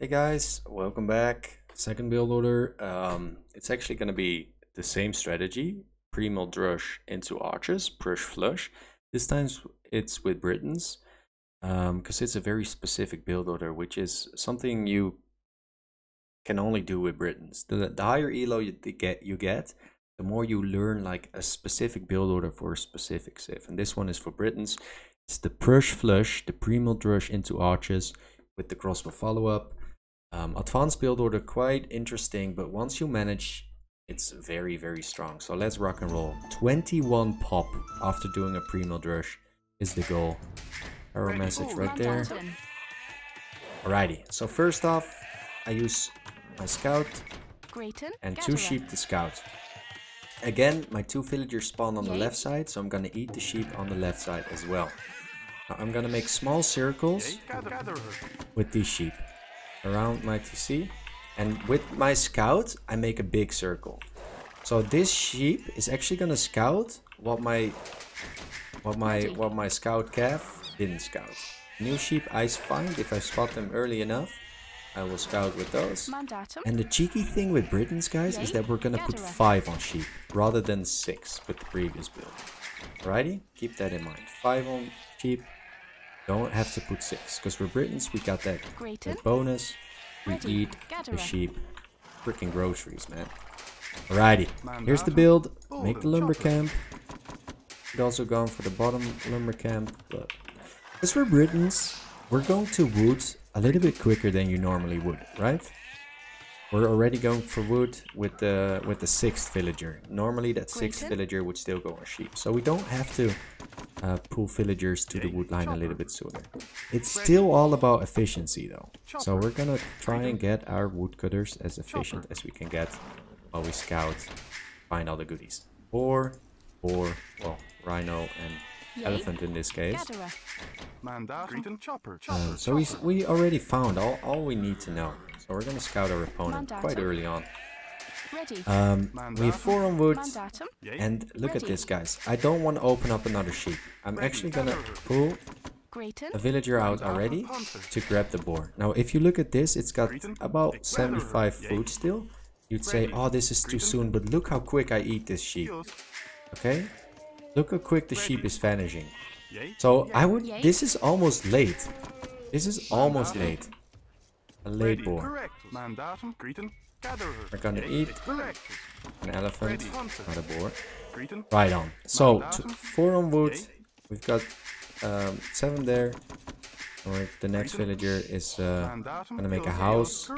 Hey guys, welcome back. Second build order. Um, it's actually going to be the same strategy. Pre-mill drush into archers, prush flush. This time it's with Britons because um, it's a very specific build order, which is something you can only do with Britons. The, the higher elo you get, you get, the more you learn like a specific build order for a specific civ. And this one is for Britons. It's the prush flush, the pre-mill drush into archers with the crossbow follow-up. Um, advanced build order, quite interesting, but once you manage, it's very, very strong. So let's rock and roll. 21 pop after doing a pre-mill drush is the goal. Error message right there. Alrighty, so first off, I use my scout and two sheep to scout. Again, my two villagers spawn on the left side, so I'm gonna eat the sheep on the left side as well. Now I'm gonna make small circles with these sheep around my TC. And with my scout, I make a big circle. So this sheep is actually gonna scout what my what my what my scout calf didn't scout. New sheep I find if I spot them early enough. I will scout with those. And the cheeky thing with Britons, guys, is that we're gonna put 5 on sheep rather than 6 with the previous build. Alrighty? Keep that in mind. 5 on sheep, don't have to put 6, because we're Britons, we got that, that bonus. We eat the sheep. Freaking groceries, man. Alrighty, here's the build. Make the lumber camp. Could also gone for the bottom lumber camp, but because we're Britons, we're going to wood a little bit quicker than you normally would, right? We're already going for wood with the with the sixth villager. Normally that sixth villager would still go on sheep. So we don't have to uh, pull villagers to the wood line a little bit sooner. It's still all about efficiency though. So we're gonna try and get our woodcutters as efficient as we can get while we scout, find all the goodies. Or, or, well, rhino and elephant in this case. Uh, so we, we already found all, all we need to know. So we're gonna scout our opponent quite early on. Um, we have four on wood, and look at this guys. I don't want to open up another sheep. I'm actually gonna pull a villager out already to grab the boar. Now if you look at this, it's got about 75 food still. You'd say, oh this is too soon, but look how quick I eat this sheep. Okay? Look how quick the sheep is vanishing. So I would, this is almost late. This is almost late. A late boar. We're gonna eat. An elephant, not a boar. Right on. So, four on wood. We've got um, seven there. Alright, the next villager is uh, gonna make a house.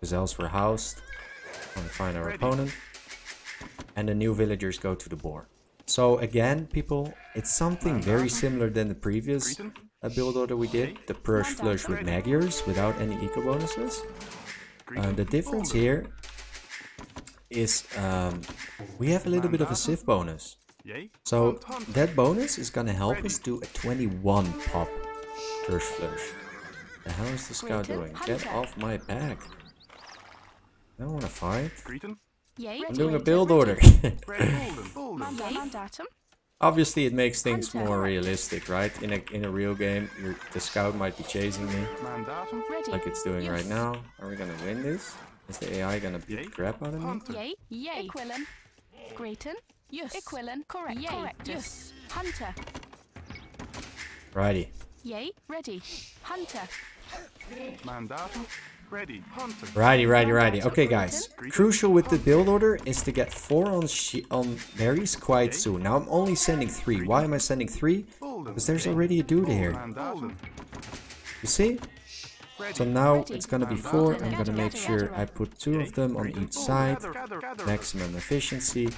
Gazelles were housed. Gonna find our opponent. And the new villagers go to the boar. So again, people, it's something very similar than the previous uh, build order we did. The Prush Flush with Magyars without any eco bonuses. Uh, the difference here is um, we have a little bit of a Civ bonus. So that bonus is gonna help us do a 21 pop Prush Flush. The hell is the scout doing? Get off my back. I don't wanna fight. I'm doing a build order. Obviously, it makes things more realistic, right? In a in a real game, the scout might be chasing me, like it's doing right now. Are we gonna win this? Is the AI gonna beat the crap out of me? Yay, yay. Equilin. Grayton. Yes. Equilin. Correct. Yay. Correct. Yes. Hunter. Righty. Yay. Ready. Hunter. Mandatum. Ready, righty, righty, righty. Okay, guys. Crucial with the build order is to get four on on berries quite soon. Now I'm only sending three. Why am I sending three? Because there's already a dude here. You see? So now it's gonna be four. I'm gonna make sure I put two of them on each side. Maximum efficiency.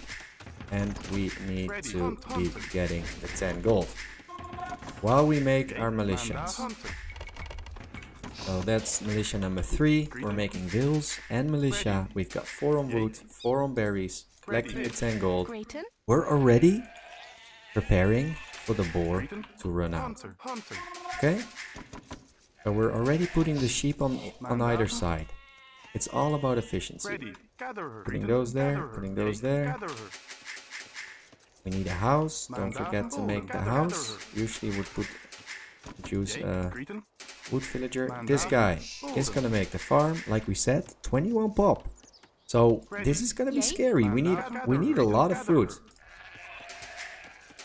And we need to be getting the 10 gold. While we make our militias. So that's militia number three. We're making vills and militia. We've got four on wood, four on berries, collecting the 10 gold. We're already preparing for the boar to run out. Okay? So we're already putting the sheep on, on either side. It's all about efficiency. Putting those there, putting those there. We need a house. Don't forget to make the house. Usually we put choose a wood villager. This guy is gonna make the farm, like we said, 21 pop. So this is gonna be scary. We need we need a lot of food.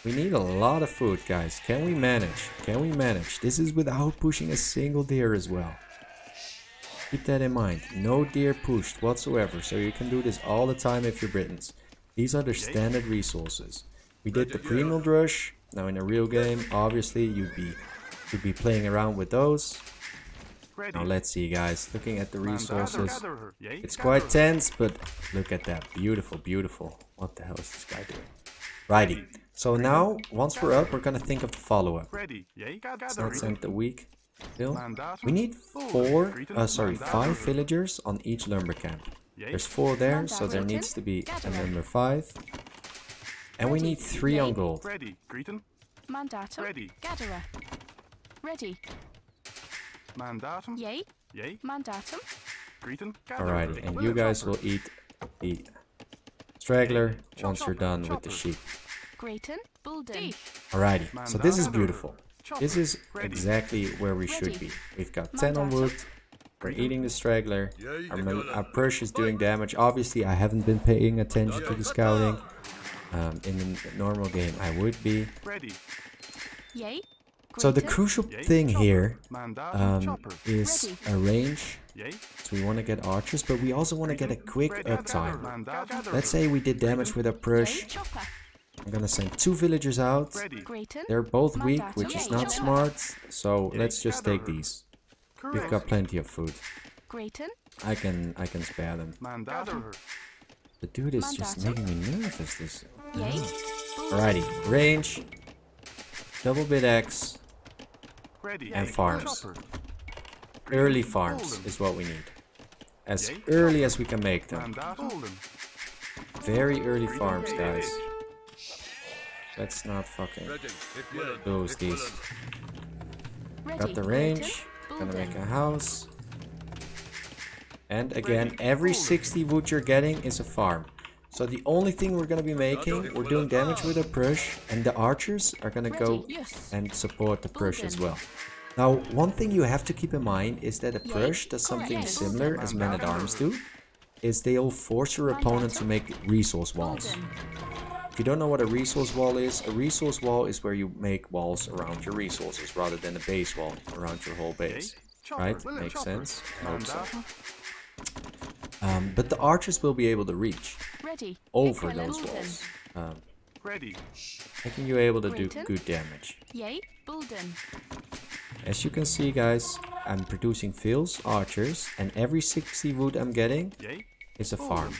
We need a lot of food, guys. Can we manage? Can we manage? This is without pushing a single deer as well. Keep that in mind. No deer pushed whatsoever, so you can do this all the time if you're Britons. These are the standard resources. We did the pre-mill drush. Now in a real game, obviously you'd be you'd be playing around with those. Now let's see guys, looking at the resources. It's quite tense, but look at that. Beautiful, beautiful. What the hell is this guy doing? Righty. So now, once we're up, we're gonna think of the follow-up. Let's not send the week. Bill. We need four, uh, sorry, five villagers on each lumber camp. There's four there, so there needs to be a number five. And we need three on gold. Ready, Mandatum. Ready. Gatherer. Ready. Mandatum. Yay. Yay. Mandatum. Alrighty, and you guys will eat the straggler once you're done with the sheep. Grayton, Bulden. Alrighty, so this is beautiful. This is exactly where we should be. We've got 10 on wood, we're eating the straggler, our, our push is doing damage. Obviously, I haven't been paying attention to the scouting. Um, in the normal game, I would be. So the crucial thing here um, is a range. So we want to get archers, but we also want to get a quick uptime. Let's say we did damage with a push. I'm gonna send two villagers out. They're both weak, which is not smart. So let's just take these. We've got plenty of food. I can I can spare them. The dude is just making me nervous. This. Alrighty, range, double bit axe, and farms. Early farms is what we need. As early as we can make them. Very early farms, guys. Let's not fucking lose these. Got the range. Gonna make a house. And again, every 60 wood you're getting is a farm. So the only thing we're gonna be making, we're doing damage with a push, and the archers are gonna go and support the push as well. Now, one thing you have to keep in mind is that a push does something similar as men-at-arms do, is they'll force your opponent to make resource walls. If you don't know what a resource wall is, a resource wall is where you make walls around your resources rather than a base wall around your whole base. Right? Makes sense? I hope so. Um, but the archers will be able to reach over those walls. Um, making you able to do good damage. Yay, Bulden. As you can see guys, I'm producing fields, archers, and every 60 wood I'm getting is a farm.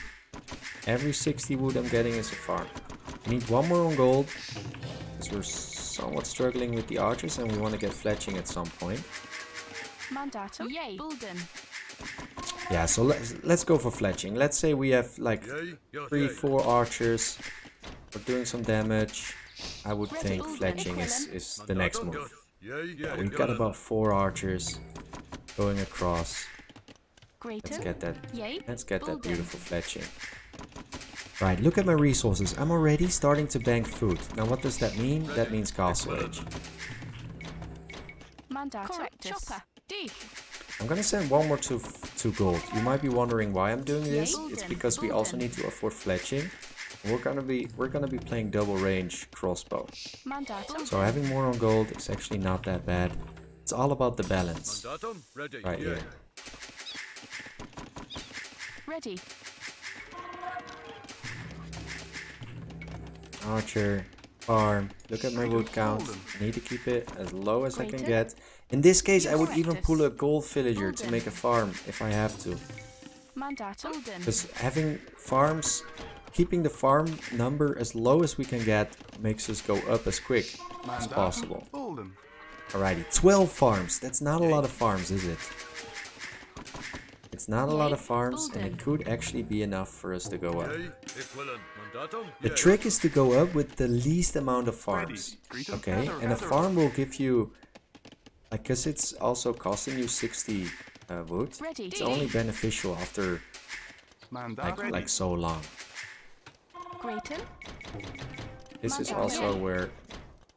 Every 60 wood I'm getting is a farm. We need one more on gold. Because we're somewhat struggling with the archers and we want to get fletching at some point. Mandatum. Yay. Bulden. Yeah, so let's let's go for fletching. Let's say we have like three, four archers. We're doing some damage. I would think fletching is, is the next move. Yeah, we've got about four archers going across. Let's get that. Let's get that beautiful fletching. Right, look at my resources. I'm already starting to bank food. Now what does that mean? That means castle age. I'm gonna send one more to, to gold. You might be wondering why I'm doing this. It's because we also need to afford fletching. We're gonna be we're gonna be playing double range crossbow. So having more on gold is actually not that bad. It's all about the balance. Right here. Ready. Archer, farm. Look at my wood count. I need to keep it as low as I can get. In this case, I would even pull a gold villager to make a farm if I have to. Because having farms, keeping the farm number as low as we can get makes us go up as quick as possible. Alrighty, 12 farms. That's not a lot of farms, is it? It's not a lot of farms and it could actually be enough for us to go up. The trick is to go up with the least amount of farms. Okay, and a farm will give you, like, cause it's also costing you 60 uh, wood. It's only beneficial after like, like so long. This is also where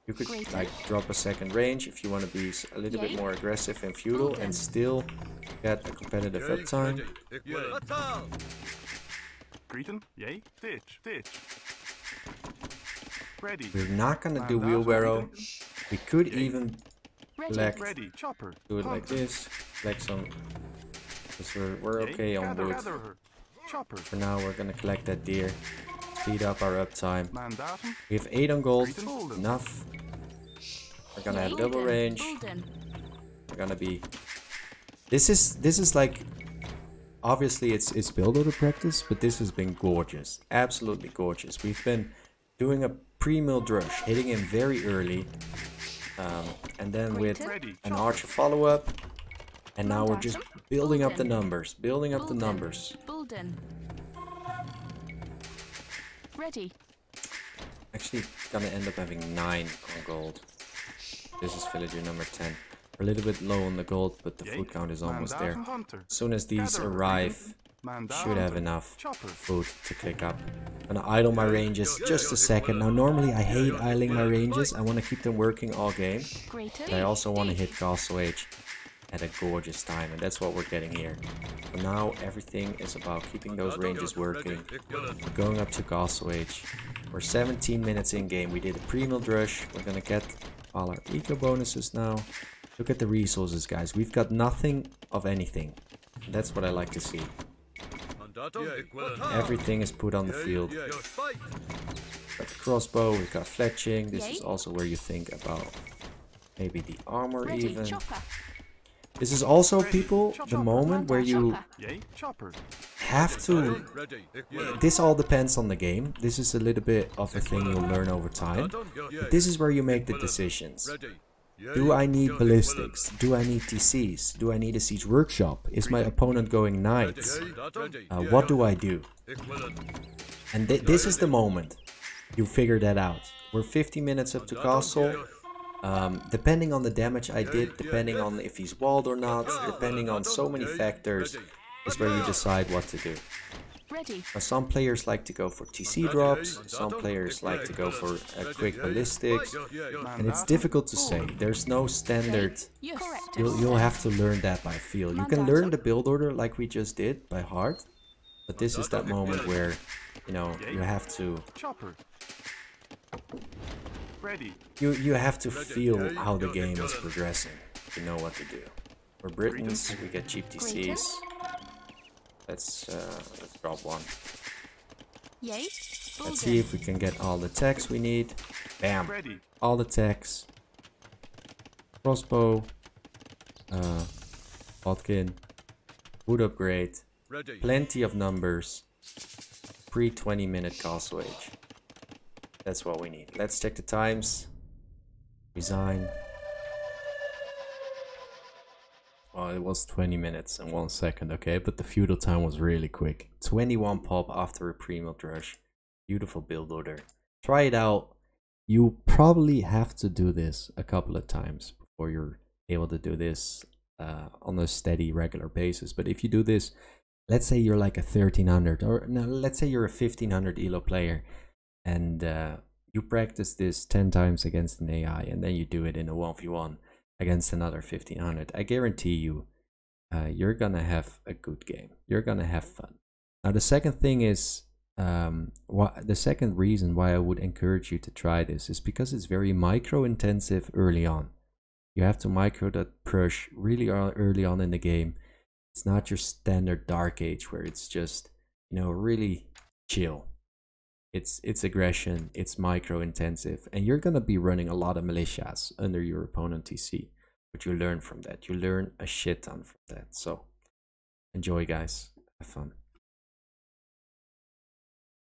You could like drop a second range if you want to be a little bit more aggressive and feudal and still get a competitive uptime. Cretan, yay, ditch, ditch. We're not gonna do wheelbarrow. We could even collect, Ready. Chopper. do it like this, collect some, because we're, we're okay on wood. Chopper. For now, we're gonna collect that deer, speed up our uptime. We have 8 on gold, enough. We're gonna have double range. We're gonna be... This is, this is like obviously it's it's build order practice, but this has been gorgeous, absolutely gorgeous. We've been doing a pre-mill drush, hitting him very early, um, and then with an archer follow-up, and now we're just building up the numbers, building up the numbers. Ready. Actually, gonna end up having nine on gold. This is villager number 10. We're a little bit low on the gold, but the food count is almost there. As soon as these arrive, should have enough food to click up. I'm gonna idle my ranges just a second. Now normally I hate idling my ranges. I want to keep them working all game. But I also want to hit Castle Age at a gorgeous time and that's what we're getting here. For now everything is about keeping those ranges working. We're going up to Castle Age. We're 17 minutes in game. We did a pre-mill drush. We're gonna get all our eco bonuses now. Look at the resources guys. We've got nothing of anything. That's what I like to see. Everything is put on the field. We've got the crossbow, we've got fletching. This is also where you think about maybe the armor even. This is also, people, the moment where you have to... This all depends on the game. This is a little bit of a thing you'll learn over time. But this is where you make the decisions. Do I need ballistics? Do I need TCs? Do I need a siege workshop? Is my opponent going knights? Uh, what do I do? And th this is the moment you figure that out. We're 50 minutes up to castle. Um, depending on the damage I did, depending on if he's walled or not, depending on so many factors, is where you decide what to do. Ready. Now, some players like to go for TC drops, some players like to go for a quick ballistics, and it's difficult to say. There's no standard. You'll, you'll have to learn that by feel. You can learn the build order like we just did by heart, but this is that moment where, you know, you have to... You, you have to feel how the game is progressing. To know what to do. For Britons, we get cheap TCs. Let's uh, let's drop one. Yay. Let's see if we can get all the techs we need. Bam. All the techs. Crossbow. Uh, Bodkin. Wood upgrade. Ready. Plenty of numbers. Pre 20 minute castle age. That's what we need. Let's check the times. Resign. It was 20 minutes and 1 second, okay? But the feudal time was really quick. 21 pop after a pre-mill drush. Beautiful build order. Try it out. You probably have to do this a couple of times before you're able to do this uh, on a steady, regular basis. But if you do this, let's say you're like a 1300 or no, let's say you're a 1500 elo player and uh, you practice this 10 times against an AI and then you do it in a 1v1 against another 1500 i guarantee you uh, you're gonna have a good game. You're gonna have fun. Now the second thing is um, the second reason why i would encourage you to try this is because it's very micro intensive early on. You have to micro that push really early on in the game. It's not your standard dark age where it's just you know really chill it's it's aggression, it's micro intensive, and you're gonna be running a lot of militias under your opponent TC. But you learn from that. You learn a shit ton from that. So enjoy guys. Have fun.